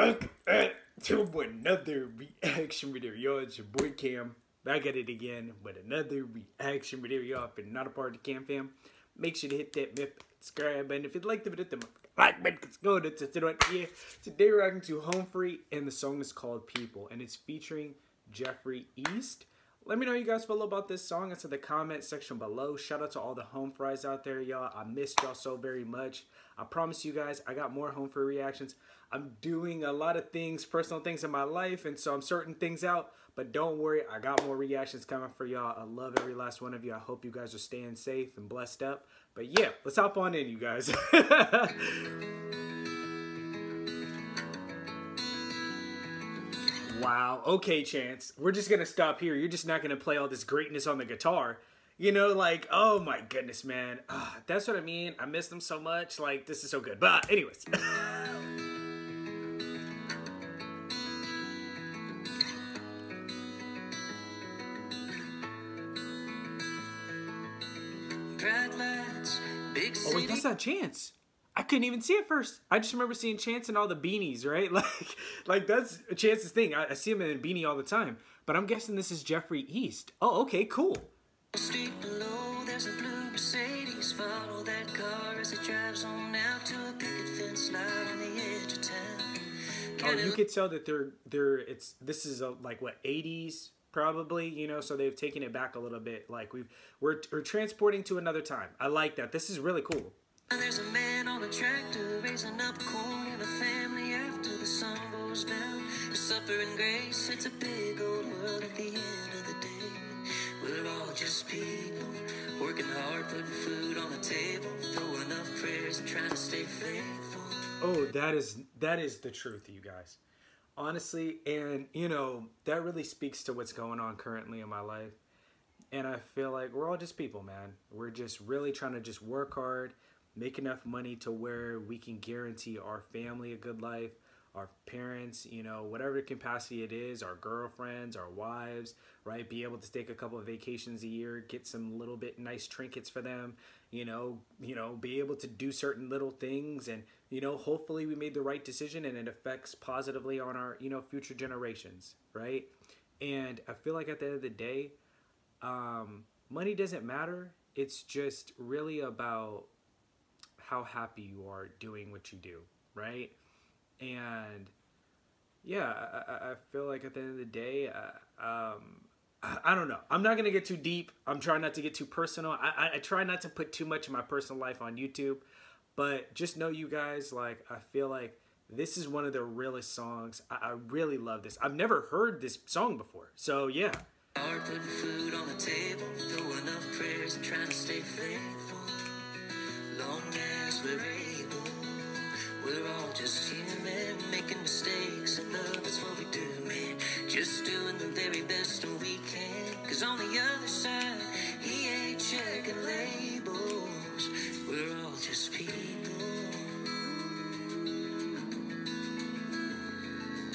Welcome to another reaction video. Yo, it's your boy Cam. Back at it again with another reaction video. Yo, if you're not a part of the Cam fam, make sure to hit that subscribe button. If you'd like to hit the like button, let's go. Today we're reacting to Home Free, and the song is called People, and it's featuring Jeffrey East. Let me know you guys feel about this song. It's in the comment section below. Shout out to all the home fries out there, y'all. I missed y'all so very much. I promise you guys, I got more home free reactions. I'm doing a lot of things, personal things in my life, and so I'm sorting things out. But don't worry, I got more reactions coming for y'all. I love every last one of you. I hope you guys are staying safe and blessed up. But yeah, let's hop on in, you guys. Wow. Okay, Chance. We're just gonna stop here. You're just not gonna play all this greatness on the guitar. You know, like, oh my goodness, man. Ah, that's what I mean. I miss them so much. Like, this is so good. But anyways. oh wait, that's not Chance. I couldn't even see it first. I just remember seeing Chance in all the beanies, right? Like, like that's a Chance's thing. I, I see him in a beanie all the time. But I'm guessing this is Jeffrey East. Oh, okay, cool. Below, there's a blue Mercedes. Follow that car as it drives on out to a picket fence line the edge of town. oh, you could tell that they're they're it's this is a like what 80s probably you know so they've taken it back a little bit like we've we're, we're transporting to another time i like that this is really cool there's a man on a tractor raising up corn in a family after the sun goes down. Supper and grace, it's a big old world at the end of the day. We're all just people, working hard, putting food on the table, throwing up prayers and trying to stay faithful. Oh, that is that is the truth, you guys. Honestly, and you know, that really speaks to what's going on currently in my life. And I feel like we're all just people, man. We're just really trying to just work hard make enough money to where we can guarantee our family a good life, our parents, you know, whatever capacity it is, our girlfriends, our wives, right? Be able to take a couple of vacations a year, get some little bit nice trinkets for them, you know, you know, be able to do certain little things and, you know, hopefully we made the right decision and it affects positively on our, you know, future generations, right? And I feel like at the end of the day, um, money doesn't matter. It's just really about how happy you are doing what you do, right? And yeah, I, I feel like at the end of the day, uh, um, I, I, don't know. I'm not gonna get too deep. I'm trying not to get too personal. I, I, try not to put too much of my personal life on YouTube, but just know you guys, like I feel like this is one of the realest songs. I, I really love this. I've never heard this song before, so yeah. putting food on the table, throwing up prayers and trying to stay faithful long as we're able. We're all just human, making mistakes, and love is what we do, man. Just doing the very best we can. Cause on the other side, he ain't checking labels. We're all just people.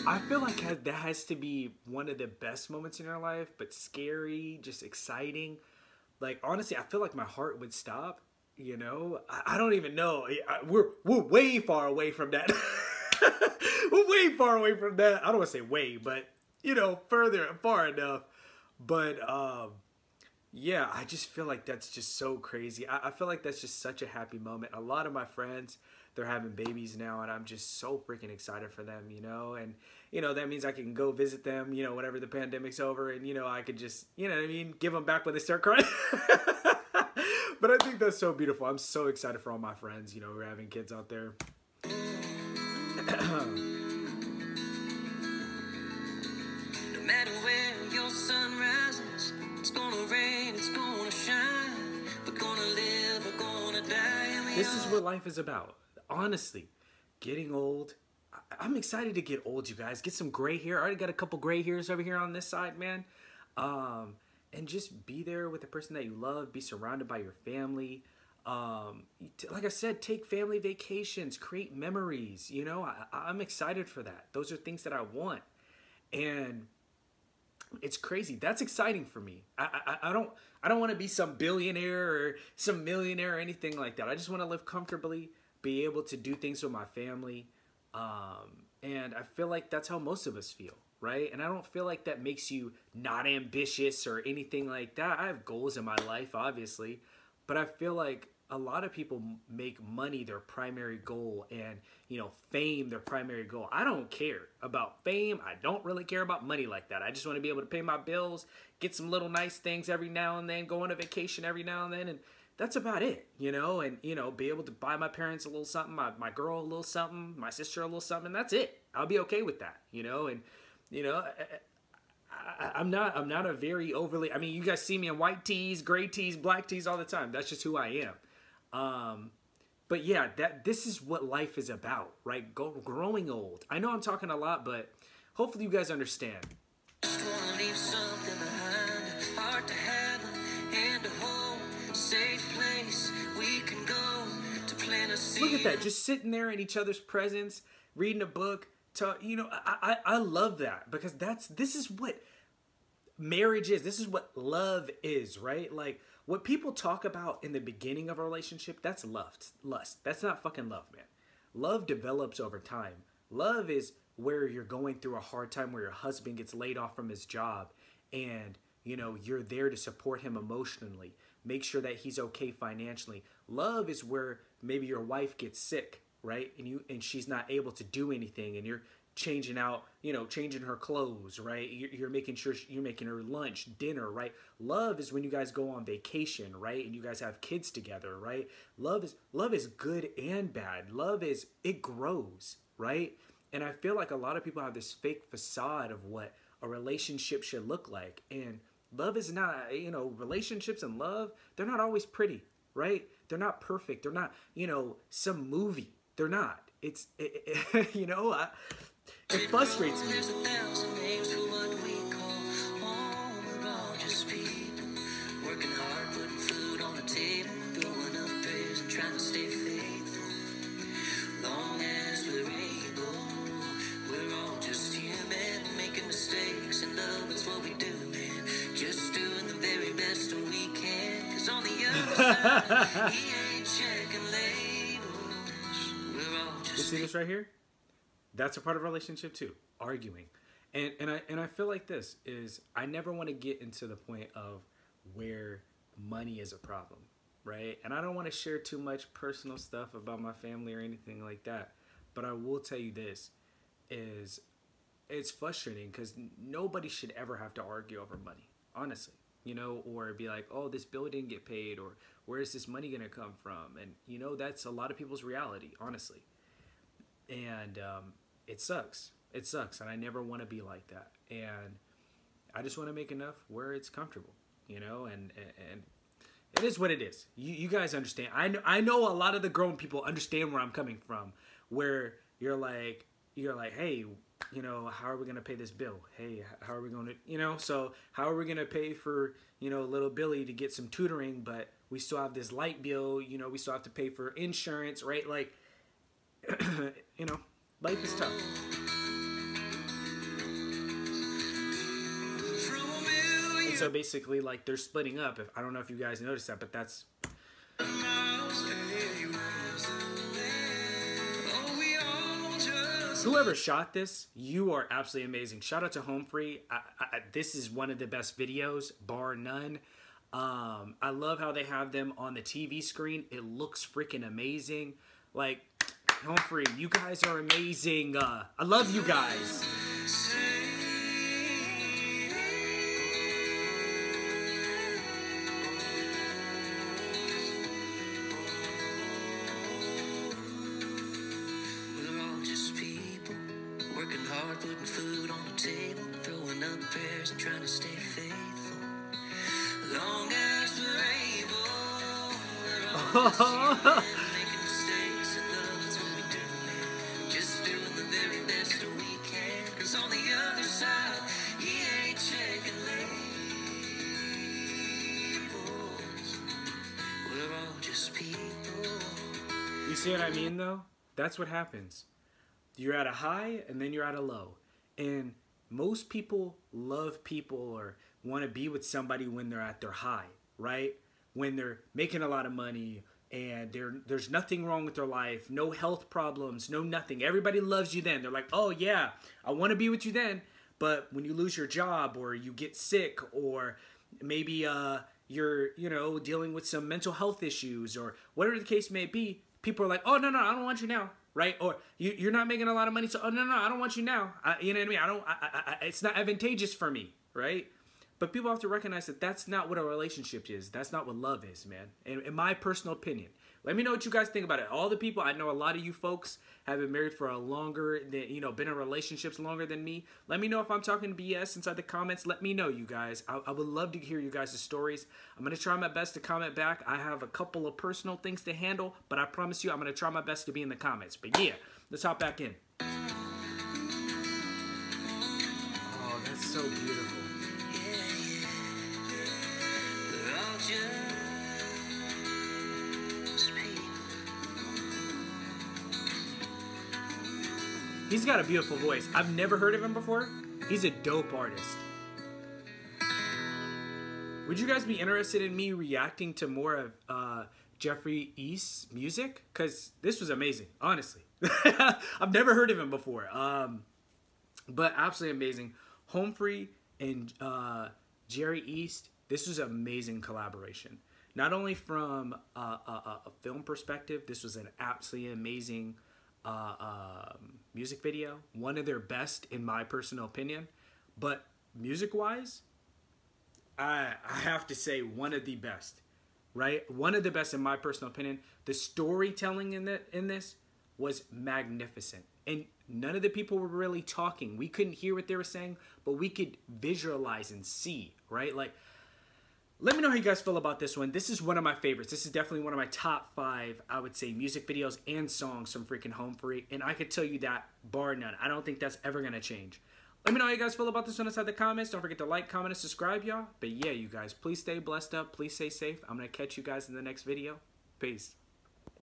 I feel like that has to be one of the best moments in your life, but scary, just exciting. Like honestly, I feel like my heart would stop you know, I, I don't even know. I, we're we're way far away from that. we're way far away from that. I don't want to say way, but you know, further far enough. But um, yeah, I just feel like that's just so crazy. I, I feel like that's just such a happy moment. A lot of my friends, they're having babies now, and I'm just so freaking excited for them, you know. And you know that means I can go visit them, you know, whenever the pandemic's over, and you know I could just, you know, I mean, give them back when they start crying. but I think that's so beautiful. I'm so excited for all my friends, you know, who are having kids out there. This is what life is about. Honestly, getting old. I'm excited to get old, you guys. Get some gray hair. I already got a couple gray hairs over here on this side, man. Um, and just be there with the person that you love, be surrounded by your family. Um, like I said, take family vacations, create memories. You know, I, am excited for that. Those are things that I want. And it's crazy. That's exciting for me. I, I, I don't I don't want to be some billionaire or some millionaire or anything like that. I just want to live comfortably, be able to do things with my family, um, And I feel like that's how most of us feel, right? And I don't feel like that makes you not ambitious or anything like that. I have goals in my life, obviously, but I feel like a lot of people make money their primary goal and you know fame their primary goal. I don't care about fame. I don't really care about money like that. I just want to be able to pay my bills get some little nice things every now and then go on a vacation every now and then and that's about it you know? And you know be able to buy my parents a little something my, my girl a little something my sister a little something that's it. I'll be okay with that you know? And you know I, am not I'm not a very overly I mean you guys see me in white tees, gray tees, black tees all the time. That's just who I am. Um, but yeah, that this is what life is about, right? Go, growing old. I know I'm talking a lot, but hopefully you guys understand. Look at that, just sitting there in each other's presence, reading a book. To, you know, I, I, I love that because that's this is what marriage is. This is what love is, right? Like what people talk about in the beginning of a relationship, that's lust. Lust. That's not fucking love, man. Love develops over time. Love is where you're going through a hard time where your husband gets laid off from his job and you know you're there to support him emotionally make sure that he's okay financially love is where maybe your wife gets sick right and you and she's not able to do anything and you're changing out, you know, changing her clothes, right? You're, making sure you're making her lunch, dinner, right? Love is when you guys go on vacation, right? And you guys have kids together, right? Love is love is good and bad. Love is it grows, right? And I feel like a lot of people have this fake facade of what a relationship should look like. And love is not, you know, relationships and love, they're not always pretty, right? They're not perfect. They're not, you know, some movie. They're not. It's, it, it, you know, I, it frustrates me. see this right here? That's a part of relationship too, arguing. And and I and I feel like this is I never want to get into the point of where money is a problem, right? And I don't want to share too much personal stuff about my family or anything like that. But I will tell you this is it's frustrating because nobody should ever have to argue over money, honestly. You know, or be like, oh, this bill didn't get paid, or where is this money gonna come from? And you know, that's a lot of people's reality, honestly. And um, it sucks. It sucks, and I never want to be like that. And I just want to make enough where it's comfortable, you know. And and it is what it is. You you guys understand. I know I know a lot of the grown people understand where I'm coming from. Where you're like you're like, hey, you know, how are we gonna pay this bill? Hey, how are we gonna, you know, so how are we gonna pay for, you know, little Billy to get some tutoring, but we still have this light bill, you know, we still have to pay for insurance, right? Like, you know, Life is tough. And so basically, like they're splitting up. If I don't know if you guys noticed that, but that's. Whoever shot this, you are absolutely amazing. Shout out to Home Free. I, I, this is one of the best videos, bar none. Um, I love how they have them on the TV screen. It looks freaking amazing. Like Home Free, you guys are amazing. Uh, I love you guys. able, see what I mean though? That's what happens. You're at a high and then you're at a low. And most people love people or want to be with somebody when they're at their high, right? When they're making a lot of money, and there there's nothing wrong with their life, no health problems, no nothing. Everybody loves you then. They're like, "Oh yeah, I want to be with you then." But when you lose your job or you get sick or maybe uh you're, you know, dealing with some mental health issues or whatever the case may be, people are like, "Oh, no, no, I don't want you now." Right? Or you, you're not making a lot of money, so oh no, no, I don't want you now. I, you know what I mean? I don't. I, I, it's not advantageous for me, right? But people have to recognize that that's not what a relationship is. That's not what love is, man. In, in my personal opinion. Let me know what you guys think about it. All the people, I know a lot of you folks have been married for a longer, than, you know, been in relationships longer than me. Let me know if I'm talking BS inside the comments. Let me know, you guys. I, I would love to hear you guys' stories. I'm going to try my best to comment back. I have a couple of personal things to handle, but I promise you I'm going to try my best to be in the comments. But yeah, let's hop back in. Oh, that's so beautiful. He's got a beautiful voice. I've never heard of him before. He's a dope artist. Would you guys be interested in me reacting to more of uh, Jeffrey East's music? Because this was amazing, honestly. I've never heard of him before. Um, but absolutely amazing. Home Free and uh, Jerry East, this was an amazing collaboration. Not only from uh, a, a, film perspective, this was an absolutely amazing uh, um, music video. One of their best, in my personal opinion. But music wise, I, I have to say one of the best, right? One of the best in my personal opinion. The storytelling in that in this was magnificent, and none of the people were really talking. We couldn't hear what they were saying, but we could visualize and see, right? Like, let me know how you guys feel about this one. This is one of my favorites. This is definitely one of my top five, I would say, music videos and songs from freaking Home Free, and I could tell you that bar none. I don't think that's ever gonna change. Let me know how you guys feel about this one inside the comments. Don't forget to like, comment, and subscribe, y'all. But yeah, you guys, please stay blessed up. Please stay safe. I'm going to catch you guys in the next video. Peace.